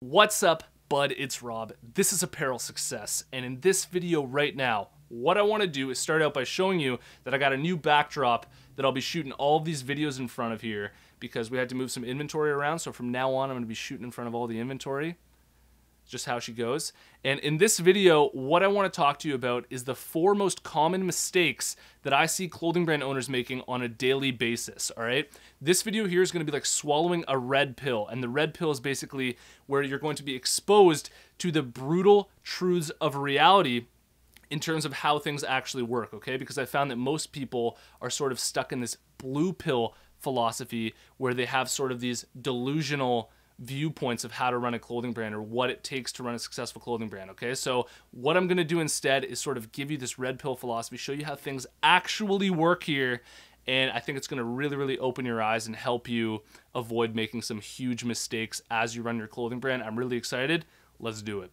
What's up, bud? It's Rob. This is Apparel Success, and in this video right now, what I want to do is start out by showing you that I got a new backdrop that I'll be shooting all of these videos in front of here because we had to move some inventory around, so from now on I'm going to be shooting in front of all the inventory just how she goes. And in this video, what I want to talk to you about is the four most common mistakes that I see clothing brand owners making on a daily basis, all right? This video here is going to be like swallowing a red pill, and the red pill is basically where you're going to be exposed to the brutal truths of reality in terms of how things actually work, okay? Because I found that most people are sort of stuck in this blue pill philosophy where they have sort of these delusional viewpoints of how to run a clothing brand or what it takes to run a successful clothing brand. Okay, so what I'm gonna do instead is sort of give you this red pill philosophy, show you how things actually work here. And I think it's gonna really, really open your eyes and help you avoid making some huge mistakes as you run your clothing brand. I'm really excited. Let's do it.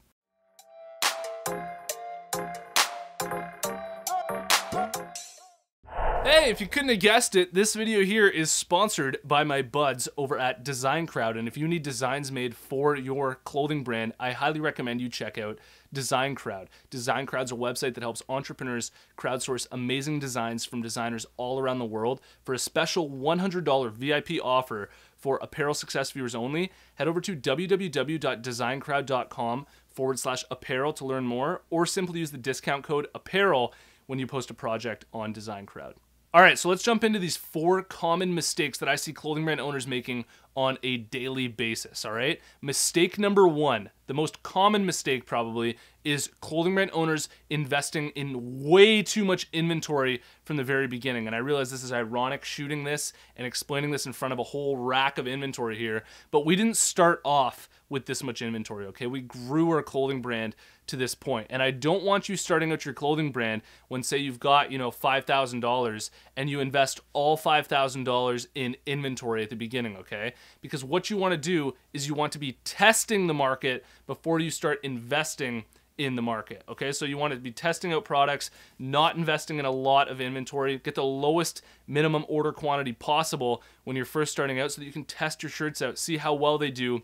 Hey, if you couldn't have guessed it, this video here is sponsored by my buds over at Design Crowd. And if you need designs made for your clothing brand, I highly recommend you check out Design Crowd. Design Crowd's a website that helps entrepreneurs crowdsource amazing designs from designers all around the world. For a special $100 VIP offer for apparel success viewers only, head over to www.designcrowd.com forward slash apparel to learn more, or simply use the discount code apparel when you post a project on Design Crowd. All right, so let's jump into these four common mistakes that I see clothing brand owners making on a daily basis. All right, mistake number one, the most common mistake probably, is clothing brand owners investing in way too much inventory from the very beginning. And I realize this is ironic shooting this and explaining this in front of a whole rack of inventory here, but we didn't start off with this much inventory, okay? We grew our clothing brand to this point. And I don't want you starting out your clothing brand when say you've got, you know, $5,000 and you invest all $5,000 in inventory at the beginning, okay? Because what you want to do is you want to be testing the market before you start investing in the market. Okay, so you want to be testing out products, not investing in a lot of inventory. Get the lowest minimum order quantity possible when you're first starting out so that you can test your shirts out, see how well they do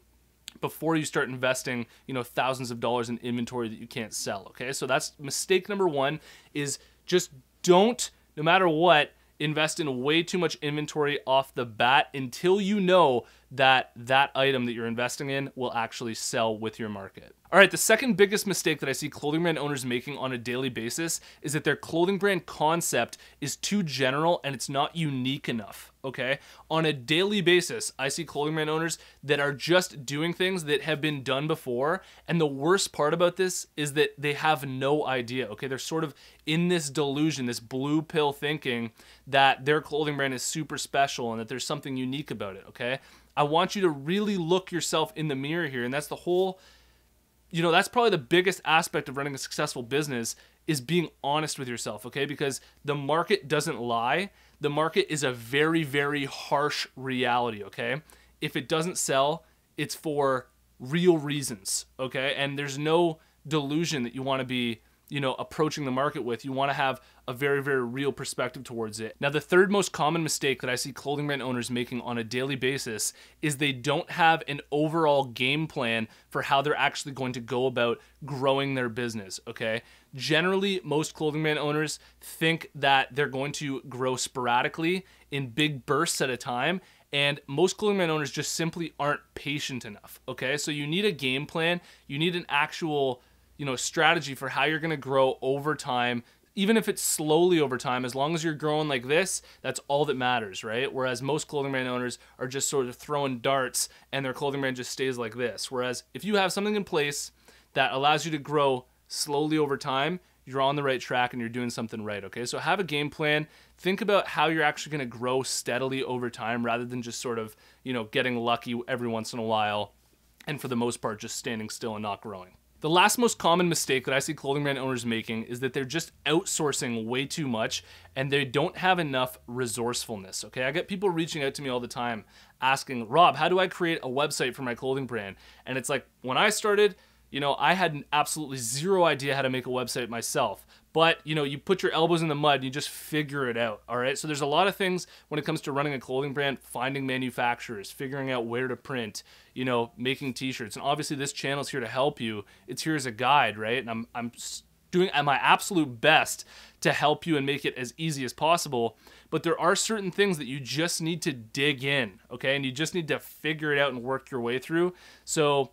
before you start investing, you know, thousands of dollars in inventory that you can't sell, okay? So that's mistake number 1 is just don't no matter what invest in way too much inventory off the bat until you know that that item that you're investing in will actually sell with your market. All right, the second biggest mistake that I see clothing brand owners making on a daily basis is that their clothing brand concept is too general and it's not unique enough, okay? On a daily basis, I see clothing brand owners that are just doing things that have been done before, and the worst part about this is that they have no idea, okay? They're sort of in this delusion, this blue pill thinking that their clothing brand is super special and that there's something unique about it, okay? I want you to really look yourself in the mirror here, and that's the whole you know, that's probably the biggest aspect of running a successful business is being honest with yourself, okay? Because the market doesn't lie. The market is a very, very harsh reality, okay? If it doesn't sell, it's for real reasons, okay? And there's no delusion that you want to be you know, approaching the market with. You want to have a very, very real perspective towards it. Now, the third most common mistake that I see clothing brand owners making on a daily basis is they don't have an overall game plan for how they're actually going to go about growing their business, okay? Generally, most clothing brand owners think that they're going to grow sporadically in big bursts at a time and most clothing brand owners just simply aren't patient enough okay so you need a game plan you need an actual you know strategy for how you're going to grow over time even if it's slowly over time as long as you're growing like this that's all that matters right? Whereas most clothing brand owners are just sort of throwing darts and their clothing brand just stays like this. Whereas if you have something in place that allows you to grow slowly over time you're on the right track and you're doing something right okay? So have a game plan. Think about how you're actually going to grow steadily over time rather than just sort of you know getting lucky every once in a while and for the most part just standing still and not growing the last most common mistake that I see clothing brand owners making is that they're just outsourcing way too much and they don't have enough resourcefulness. Okay, I get people reaching out to me all the time asking, Rob, how do I create a website for my clothing brand? And it's like, when I started, you know, I had absolutely zero idea how to make a website myself. But you know you put your elbows in the mud and you just figure it out all right? So there's a lot of things when it comes to running a clothing brand finding manufacturers figuring out where to print you know making t-shirts. And obviously this channel is here to help you. It's here as a guide right? And i'm i'm doing my absolute best to help you and make it as easy as possible. But there are certain things that you just need to dig in okay? And you just need to figure it out and work your way through. So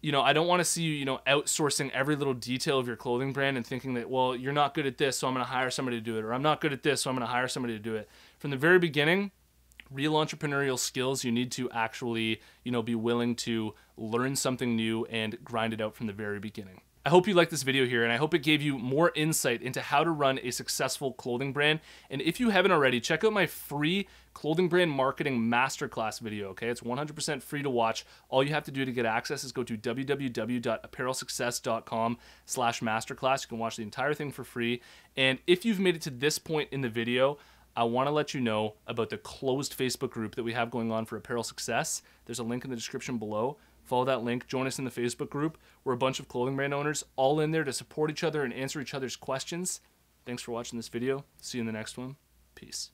you know, I don't want to see you, you know, outsourcing every little detail of your clothing brand and thinking that, well, you're not good at this, so I'm going to hire somebody to do it, or I'm not good at this, so I'm going to hire somebody to do it. From the very beginning, real entrepreneurial skills, you need to actually, you know, be willing to learn something new and grind it out from the very beginning. I hope you liked this video here and I hope it gave you more insight into how to run a successful clothing brand. And if you haven't already, check out my free clothing brand marketing masterclass video, okay? It's 100% free to watch. All you have to do to get access is go to www.apparelsuccess.com slash masterclass. You can watch the entire thing for free. And if you've made it to this point in the video, I want to let you know about the closed Facebook group that we have going on for Apparel Success. There's a link in the description below. Follow that link. Join us in the Facebook group. We're a bunch of clothing brand owners all in there to support each other and answer each other's questions. Thanks for watching this video. See you in the next one. Peace.